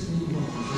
esse livro.